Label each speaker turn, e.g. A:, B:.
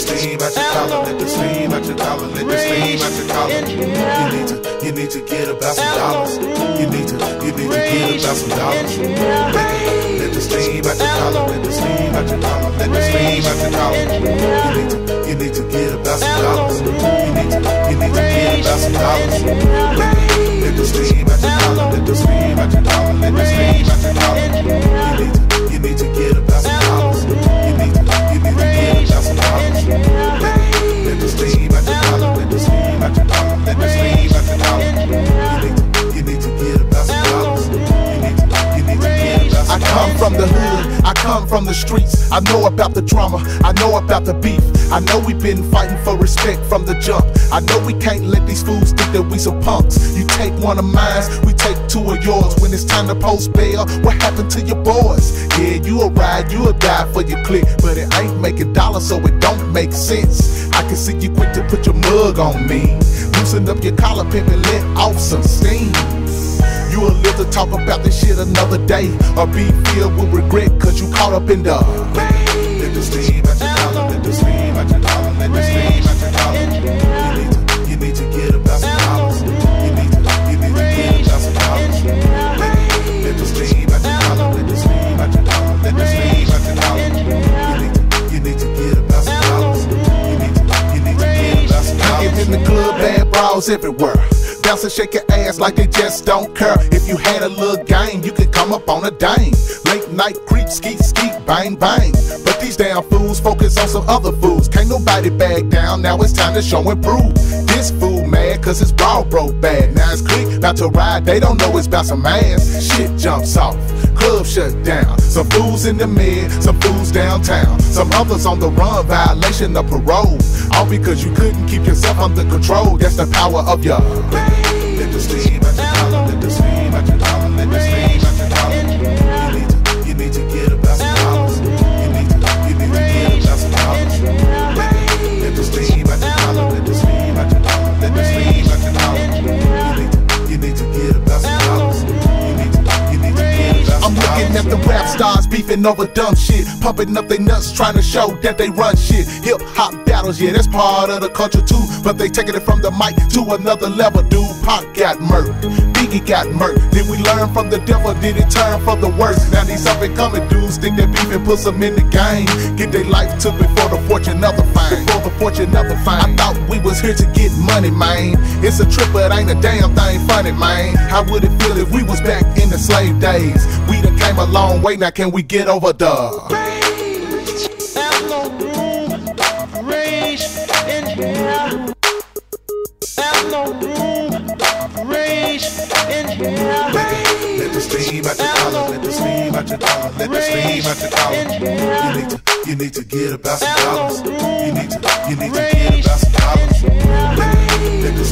A: steam out your collar, let the steam out your collar, let the steam out your collar. You need to, you need to get about some dollars. You need to, you need to get about some dollars. Let, the steam out your collar, let the steam out your collar, let the steam out your collar. You need to, you need to get about some dollars. You need to, you need to get about some dollars. Let, the steam out
B: from the hood, I come from the streets. I know about the drama, I know about the beef. I know we've been fighting for respect from the jump. I know we can't let these fools think that we some punks. You take one of mine, we take two of yours. When it's time to post bail, what happened to your boys? Yeah, you a ride, you a die for your clique, but it ain't making dollars, so it don't make sense. I can see you quick to put your mug on me. Loosen up your collar, pimp, and let off some steam. You'll live to talk about this shit another day Or be filled with regret cause you caught up in the
A: Let the steam out your collar, let the steam out your collar, let the steam out your collar. You need to, you need to get about some dollars. You need to, you need to get about some dollars. Let, the steam out your collar, let the steam out your collar, let the steam out your collar. You need to, you need to get about some dollars. You need to, you need to get about some
B: Get
A: dollars.
B: in the club, bad bras everywhere Bounce and shake your ass like they just don't care. If you had a little game, you could come up on a dime. Late night creep, skeet, skeet, bang, bang. But these damn fools focus on some other fools. Can't nobody back down, now it's time to show and prove. This fool mad cause his ball broke bad. Now it's click, about to ride, they don't know it's about some ass. Shit jumps off club shut down. Some fools in the mid, some fools downtown. Some others on the run, violation of parole. All because you couldn't keep yourself under control. That's the power of your.
A: Let the steam out your let the steam out your collar, let the steam The
B: rap stars beefing over dumb shit, pumping up their nuts, trying to show that they run shit. Hip hop battles, yeah, that's part of the culture too. But they taking it from the mic to another level. Dude, Pac got murked, Biggie got murked. Did we learn from the devil? Did it turn for the worst? Now these up and coming dudes think that beefing puts them in the game. Get their life took before the fortune of the fame. Before the fortune of the fame. I thought we was here to get money, man. It's a trip, but ain't a damn thing funny, man. How would it feel if we was back in the slave days? We done came a long way, now can we get over the?
C: Have no room rage in here. Have no room rage in here.
A: Steam out your collar, let the steam out your collar, let the steam out your collar. You need to, you need to get about some dollars. You need to, you need to get about some dollars. Let, let the